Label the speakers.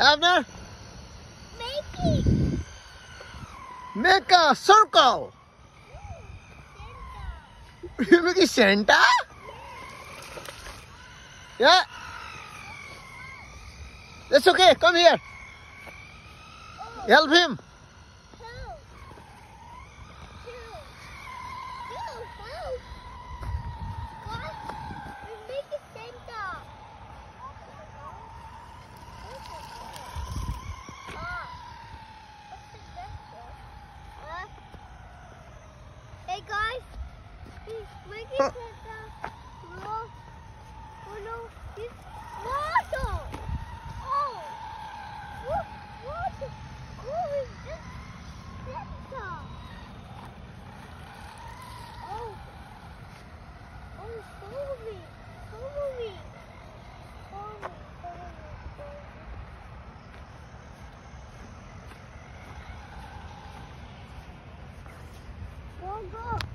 Speaker 1: Avner?
Speaker 2: Mickey.
Speaker 1: Make a circle. You make a Santa? Yeah. That's okay. Come here.
Speaker 2: Oh. Help
Speaker 1: him.
Speaker 2: Help. Help. Help. guys. Mikey said. Oh no, it's water. Oh, water. Oh, oh, follow me, follow me. go.